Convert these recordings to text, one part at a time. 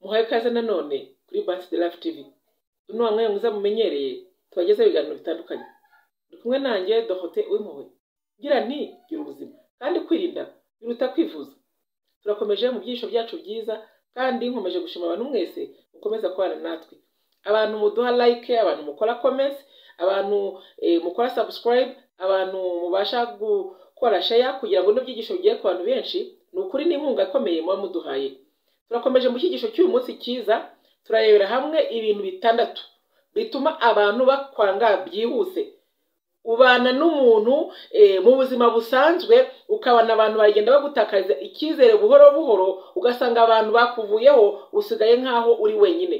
muhaye ikaze nanone kuri Bansi de Life TV uno wa mwanya mwiza mumenyereye tubagezeho ibiganiro bitandukanye. Uri kumwe nanjye Dorote Uwimpuhwe gira nti gira ubuzima. Kandi kwirinda biruta kwivuza. Turakomeje mu byiciro byacu byiza kandi nkomeje gushima abantu mwese mukomeza kubana natwe. Abantu muduha like abantu mukora comments abantu eh, mukora subscribe abantu mubasha gukora share kugira ngo n'ibyigisho bigere ku bantu benshi ni ukuri n'inkunga ikomeye muba muduhaye. Turakomeje mu cyigisho cy'uyu munsi cyiza turarebera hamwe ibintu bitandatu bituma abantu bakwanga byihuse. Ubana n'umuntu eh, mu buzima busanzwe ukabona abantu bagenda bagutakariza icyizere buhoro buhoro ugasanga abantu bakuvuyeho usigaye nk'aho uri wenyine.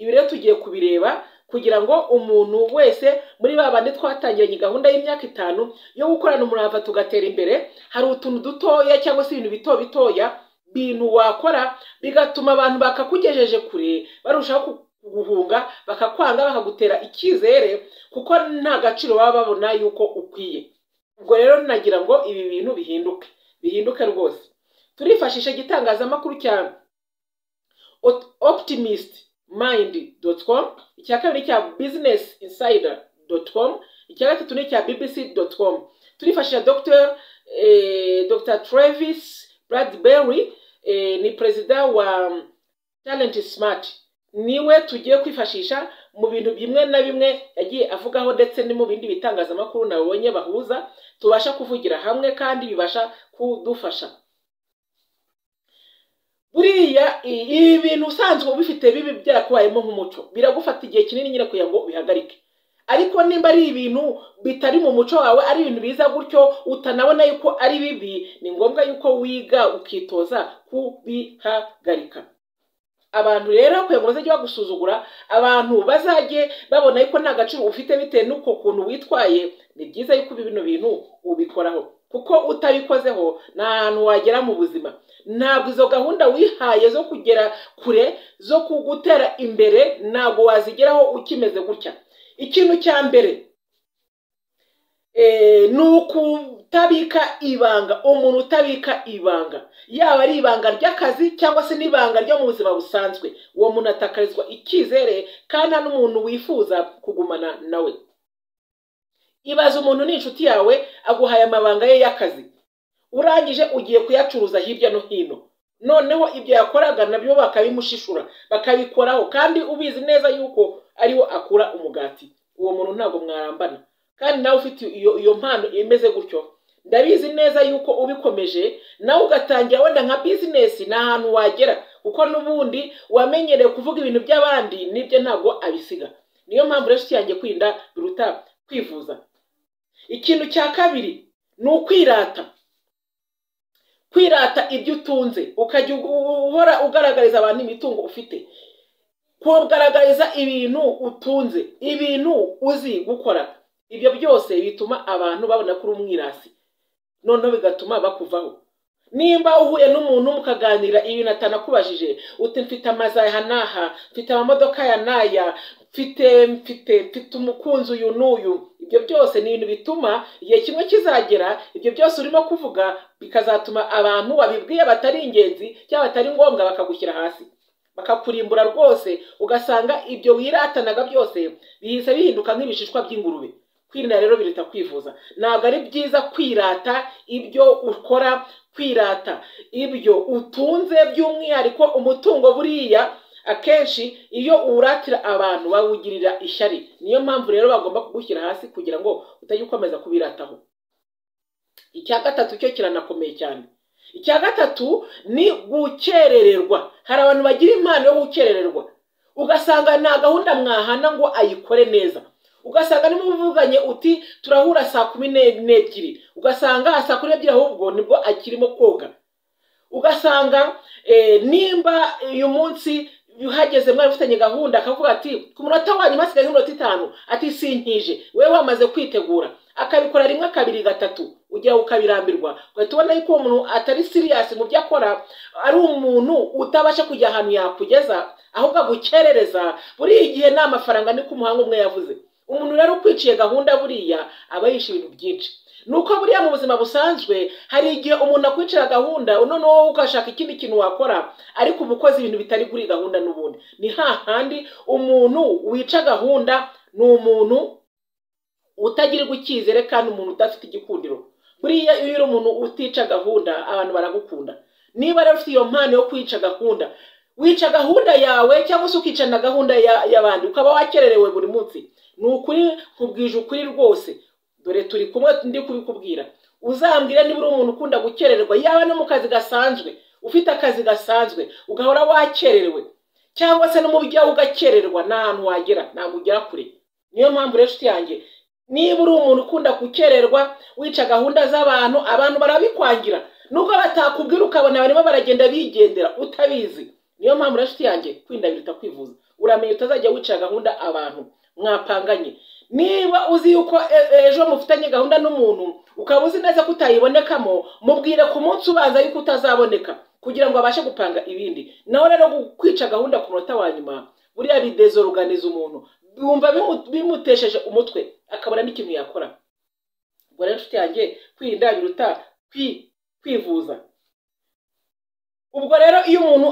Ibi rero tugiye kubireba kugira ngo umuntu wese muri ba bandi twatangiranye gahunda y'imyaka itanu yo gukorana umurava tugatera imbere hari utuntu dutoya cyangwa se ibintu bito bitoya bintu wakora bigatuma abantu bakakugejeje kure barushaho guhunga bakakwanga bakagutera icyizere kuko nta gaciro baba babona yuko ukwiye. Ubwo rero nagira ngo ibi bintu bihinduke bihinduke rwose. Turifashisha igitangazamakuru cya optimist mind.com icya kabiri cya business insider.com icya gatatu ni icya bbc.com turifashisha dr eh, travis bradbury eh, ni perezida wa talent smart. Niwe tugiye kwifashisha mu bintu bimwe na bimwe yagiye avugaho ndetse no mu bindi bitangazamakuru nabonye bahuza tubasha kuvugira hamwe kandi bibasha kudufasha. Buriya ibi bintu usanzwe ubifite bibi byarakubayemo nk'umuco. Biragufata igihe kinini nyine kugira ngo ubihagarike. Ariko nimba ari ibintu bitari mu muco wawe ari ibintu biza gutyo utanabona yuko ari bibi ni ngombwa yuko wiga ukitoza kubihagarika. Abantu rero kugira ngo bazajye bagusuzugura abantu bazajye babona yuko nta gaciro ufite bitewe n'uko kuntu witwaye ni byiza yuko bino bintu ubikoraho. Kuko utabikozeho nta hantu wagera mu buzima. Ntabwo izo gahunda wihaye zo kugera kure zo kugutera imbere ntabwo wazigeraho ukimeze gutya. Ikintu cya mbere ni ukutabika ibanga. Umuntu utabika ibanga yaba ari ibanga ry'akazi cyangwa se n'ibanga ryo mu buzima busanzwe uwo muntu atakarizwa icyizere kandi nta n'umuntu wifuza kugumana nawe ibaza umuntu ni inshuti yawe aguhaye amabanga ye y'akazi. Urangije ugiye kuyacuruza hirya no hino. Noneho ibyo yakoraga na byo bakabimushishura bakabikoraho. Kandi ubizi neza yuko ari wo akura umugati. Uwo muntu ntabwo mwarambana. Kandi nawe ufite iyo mpano imeze gutyo. Ndabizi neza yuko ubikomeje nawe ugatangira wenda nka bizinesi ni ahantu wagera. Kuko n'ubundi wamenyereye kuvuga ibintu by'abandi ni byo ntabwo abisiga. Niyo mpamvu rero yanjye kwirinda biruta kwivuza. Ikintu cya kabiri ni ukwirata. Kwirata ibyo utunze. Ukajya uhora ugaragariza abantu imitungo ufite. Kugaragariza ibintu utunze. Ibintu uzi gukora. Ibyo byose bituma abantu babona ko uri umwirasi. Noneho bigatuma bakuvaho. Nimba uhuye n'umuntu mukaganira ibintu atanakubajije uti mfite amazu aya n'aha mfite amamodoka ya n'aya mfite mfite mfite umukunzi uyu n'uyu. Ibyo byose ni ibintu bituma igihe kimwe kizagera ibyo byose urimo kuvuga bikazatuma abantu wabibwiye batari ingenzi cyangwa batari ngombwa bakagushyira hasi. Bakakurimbura rwose ugasanga ibyo wiratanaga byose bihise bihinduka nk'ibishishwa by'ingurube. Kwirinda rero biruta kwivuza. Ntabwo ari byiza kwirata ibyo ukora kwirata. Ibyo utunze by'umwihariko umutungo buriya akenshi iyo uwuratira abantu bawugirira ishyari. Niyo mpamvu rero bagomba kugushyira hasi kugira ngo utajya ukomeza kubirataho. Icya gatatu cyo kiranakomeye cyane. Icya gatatu ni gukerererwa. Hari abantu bagira impano yo gukerererwa. Ugasanga nta gahunda mwahana ngo ayikore neza. Ugasanga niba uvuganye uti turahura saa kumi n'ebyiri. Ugasanga saa kumi n'ebyiri ahubwo ni bwo akirimo koga ugasanga nimba uyu munsi uhageze mwari ufitanye gahunda akavuga ati ku munota wanyu hasigaye nk'iminota itanu. Ati sinkije. Wowe wamaze kwitegura. Akabikora rimwe kabiri gatatu. Ujya ukabirambirwa. Ugahita ubona yuko uwo muntu atari siriyasi mu byo akora ari umuntu utabasha kujya ahantu yakugeza ahubwo agukerereza. Buriya igihe nta mafaranga niko umuhanga umwe yavuze. Umuntu rero ukwiciye gahunda buriya aba yishe ibintu byinshi. Ni uko buriya mu buzima busanzwe hari igihe umuntu akwicira gahunda noneho wowe ugashaka ikindi kintu wakora ariko uba ukoze ibintu bitari kuri gahunda n'ubundi. Ni hahandi umuntu wica gahunda ni umuntu utagirirwa icyizere kandi umuntu udafite igikundiro. Buriya iyo uri umuntu utica gahunda abantu baragukunda. Niba rero ufite iyo mpano yo kwica gahunda wica gahunda yawe cyangwa se ukica na gahunda y'abandi ukaba wakererewe buri munsi. Ni ukuri nkubwije ukuri rwose. Dore turi kumwe ndi kubikubwira. Uzambwire niba uri umuntu ukunda gukererwa. Yaba no mu kazi gasanzwe ufite akazi gasanzwe ugahora wakererewe cyangwa se no mu ugakererwa nta wagera ntabwo ugera kure. Niyo mpamvu rero inshuti yanjye niba uri umuntu ukunda gukererwa wica gahunda z'abantu abantu barabikwangira. Nubwo batakubwira ukabona barimo baragenda bigendera utabizi. Niyo mpamvu inshuti yanjye kwirinda biruta kwivuza uramenya utazajya wica gahunda abantu. Mwapanganye. Niba uzi yuko ejo mufitanye gahunda n'umuntu ukaba uzi neza ko utayibonekamo mubwire ku munsi ubanza yuko utazaboneka kugira ngo abashe gupanga ibindi. Nawe rero kwica gahunda ku munota wa nyuma buriya bidezoruganiza umuntu. Bumva bimutesheje umutwe akabona n'ikintu yakora. Ubwo rero inshuti yanjye kwirinda biruta kwivuza. Ubwo rero iyo umuntu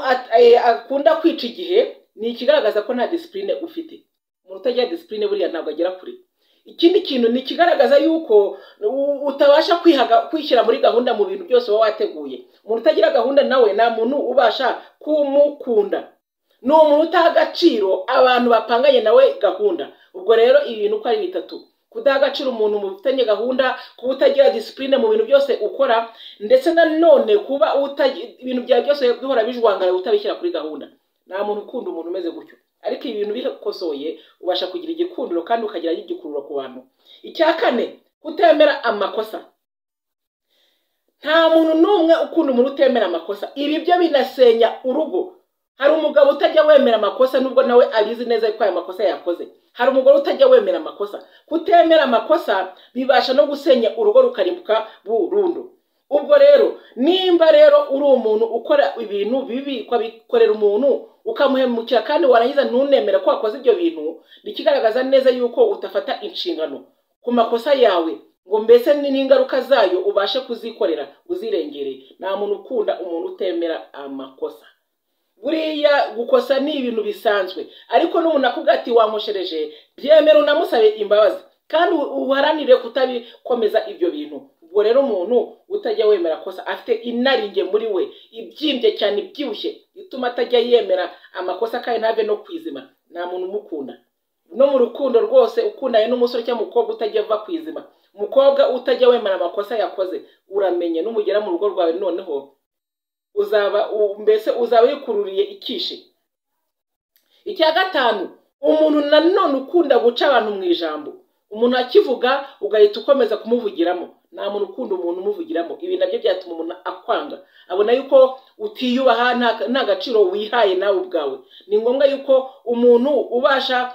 akunda kwica igihe ni ikigaragaza ko nta disipurine ufite. Umuntu utagira disipurine buriya ntabwo agera kure. Ikindi kintu ni ikigaragaza yuko utabasha kwishyira muri gahunda mu bintu byose uba wateguye. Umuntu utagira gahunda nawe nta muntu ubasha kumukunda. Ni umuntu utaha agaciro abantu bapanganye nawe gahunda. Ubwo rero ibintu uko ari bitatu. Kudaha agaciro umuntu mufitanye gahunda kuba utagira disipurine mu bintu byose ukora ndetse nanone kuba ibintu byawe byose bihora bijwangara utabishyira kuri gahunda. Nta muntu ukunda umuntu umeze gutyo. Ariko ibi bintu bikosoye ubasha kugira igikundiro kandi ukagira n'igikururo ku bantu. Icya kane kutemera amakosa. Nta muntu n'umwe ukunda umuntu utemera amakosa. Ibi byo binasenya urugo. Hari umugabo utajya wemera amakosa nubwo nawe abizi neza ko aya makosa yakoze. Hari umugore utajya wemera amakosa. Kutemera amakosa bibasha no gusenya urugo rukarimbuka burundu. Ubwo rero nimba rero uri umuntu ukora ibintu bibi ukabikorera umuntu ukamuhemukira kandi warangiza ntunemere ko wakoze ibyo bintu bikigaragaza neza yuko utafata inshingano. Ku makosa yawe ngo mbese n'ingaruka zayo ubashe kuzikorera uzirengere. Nta muntu ukunda umuntu utemera amakosa. Buriya gukosa ni ibintu bisanzwe. Ariko n'umuntu akubwira ati wankoshereje byemera unamusabe imbabazi. Kandi uharanire kutabikomeza ibyo bintu. Ubwo rero umuntu utajya wemera kosa afite inaringe muri we. Ibyimbye cyane ibyibushye ituma atajya yemera amakosa kandi ntave no kwizima. Nta muntu umukunda. No mu rukundo rwose ukundanye n'umusore cyangwa umukobwa utajya ava ku izima umukobwa utajya wemera amakosa yakoze uramenye n'umugera mu rugo rwawe. Noneho uzaba mbese uzaba yikururiye ikishi icya gatanu umuntu nanone ukunda guca abantu mu ijambo. Umuntu akivuga ugahita ukomeza kumuvugiramo. Nta muntu ukunda umuntu umuvugiramo. Ibi na byo byatuma umuntu akwanga. Abona yuko utiyubaha nta gaciro wihaye nawe ubwawe. Ni ngombwa yuko umuntu ubasha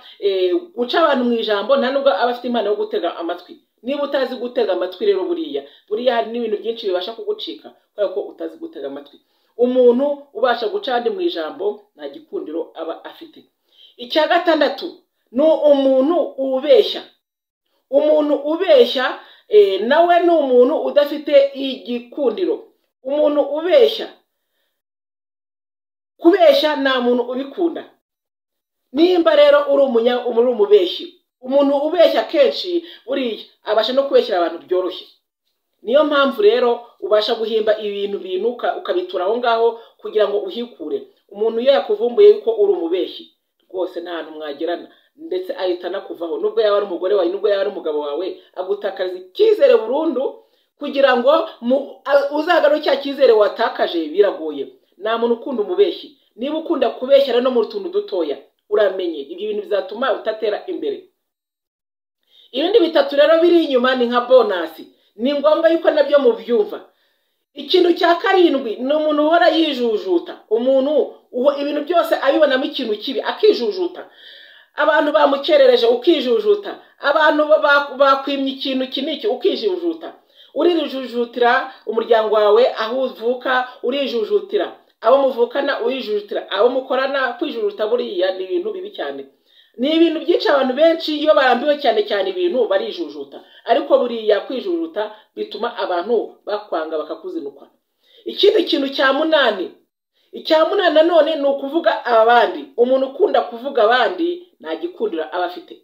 guca abantu mu ijambo nta nubwo aba afite impano yo gutega amatwi. Niba utazi gutega amatwi rero buriya buriya hari n'ibintu byinshi bibasha kugucika kubera ko utazi gutega amatwi. Umuntu ubasha guca andi mu ijambo nta gikundiro aba afite. Icya gatandatu ni umuntu ubeshya. Umuntu ubeshya nawe ni umuntu udafite igikundiro. Umuntu ubeshya kubeshya nta muntu ubikunda. Nimba rero uri umubeshyi umuntu ubeshya kenshi buriya abasha no kubeshyira abantu byoroshye. Niyo mpamvu rero ubasha guhimba ibintu bintu ukabitura aho ngaho kugira ngo uhikure. Umuntu iyo yakuvumbuye yuko uri umubeshyi rwose nta hantu mwagerana ndetse ahita anakuvaho nubwo yaba ari umugore wawe nubwo yaba ari umugabo wawe agutakariza icyizere burundu kugira ngo uzagarure cya cyizere watakaje biragoye. Nta muntu ukunda umubeshyi. Niba ukunda kubeshya rero no mu tuntu dutoya uramenye. Ibyo bintu bizatuma utatera imbere. Ibindi bitatu rero biri inyuma ni nka bonasi. Ni ngombwa yuko na byo mubyumva. Ikintu cya karindwi ni umuntu uhora yijujuta. Umuntu ibintu byose abibonamo ikintu kibi akijujuta. Abantu bamukerereje ukijujuta. Abantu bakwimye ikintu iki n'iki ukijujuta. Urijujutira umuryango wawe aho uvuka urijujutira. Abo muvukana urijujutira. Abo mukorana kwijujuta buriya ni ibintu bibi cyane. Ni ibintu byinshi abantu benshi iyo barambiwe cyane cyane ibintu barijujuta. Ariko buriya kwijujuta bituma abantu bakwanga bakakuzinukwa. Ikindi kintu cya munani icya munani nanone ni ukuvuga abandi umuntu ukunda kuvuga abandi nta gikundiro aba afite.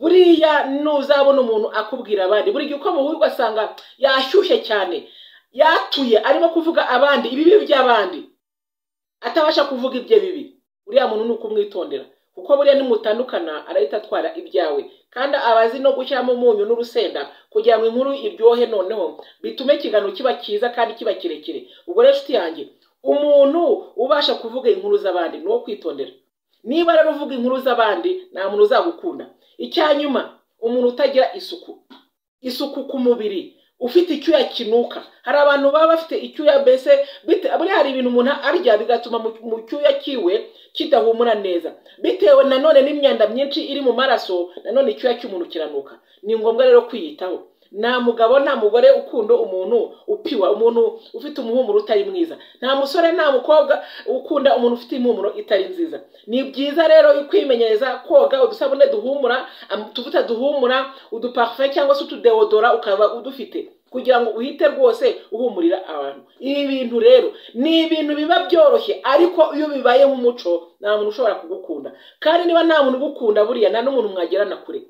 Buriya nuzabona umuntu akubwira abandi. Buri gihe uko muhuye ugasanga yashyushye cyane yatuye arimo kuvuga abandi ibibi by'abandi. Atabasha kuvuga ibye bibi. Uriya muntu ni ukumwitondera. Kuko buriya nimutandukana arahita atwara ibyawe. Kandi aba azi no gushyiramo umunyu n'urusenda kugira ngo inkuru iryohe noneho bitume ikiganiro kiba cyiza kandi kiba kirekire. Ubwo rero inshuti yanjye umuntu ubasha kuvuga inkuru z'abandi ni uwo kwitondera. Niba rero uvuga inkuru z'abandi nta muntu uzagukunda. Icya nyuma umuntu utagira isuku. Isuku ku mubiri. Ufite icyuya kinuka hari abantu baba bafite icyuya mbese buriya hari ibintu umuntu arya bigatuma mu cyuya kiwe kidahumura neza. Bitewe nanone n'imyanda myinshi iri mu maraso nanone icyuya cy'umuntu kiranuka ni ngombwa rero kwiyitaho. Nta mugabo nta mugore ukunda umuntu upiwa umuntu ufite umuhumuro utari mwiza. Nta musore nta mukobwa ukunda umuntu ufite impumuro itari nziza. Ni byiza rero kwimenyereza koga udusabune duhumura utuvuta duhumura uduparufe cyangwa se utudeodora ukaba udufite kugira ngo uhite rwose uhumurira abantu. Ibi bintu rero ni ibintu biba byoroshye ariko iyo bibaye nk'umuco nta muntu ushobora kugukunda. Kandi niba nta muntu ugukunda buriya nta n'umuntu mwagerana kure.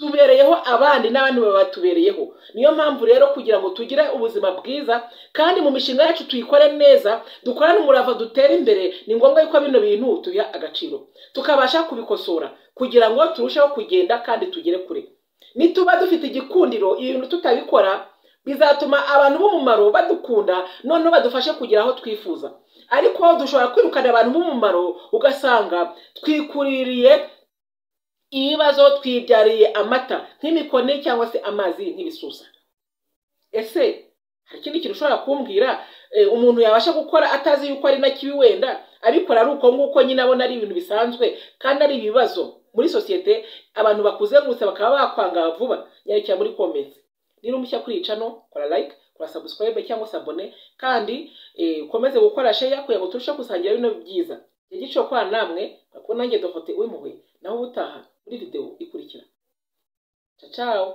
Tubereyeho abandi n'abandi babatubereyeho niyo mpamvu rero kugira ngo tugire ubuzima bwiza kandi mu mishinga yacu tuyikore neza dukorane umurava dutere imbere ni ngombwa yuko bino bintu tubiha agaciro. Tukabasha kubikosora kugira ngo turusheho kugenda kandi tugere kure. Nituba dufite igikundiro ibintu tutabikora bizatuma abantu b'umumaro badukunda noneho badufashe kugera aho twifuza. Ariko dushobora kwirukana abantu b'umumaro ugasanga twikuririye ibibazo twibyariye amata nk'imikoni cyangwa se amazi nk'ibisusa. Ese hari ikindi kintu ushobora kumbwira? Umuntu yabasha gukora atazi yuko ari na kibi wenda abikora ari uko nguko nyine abona ari ibintu bisanzwe kandi ari ibibazo. Muri sosiyete abantu bakuzengurutse bakaba bakwanga vuba. Nyarukira muri komenti niba umushya kuri iyi cano kora like kora subscribe cyangwa se abone kandi ukomeze gukora share kugira ngo turusheho gusangira bino byiza. Igihe giciro kwa namwe kuko nanjye dohote w'impuhwe naho ubutaha. ndiriddewo ikurikira ciao ciao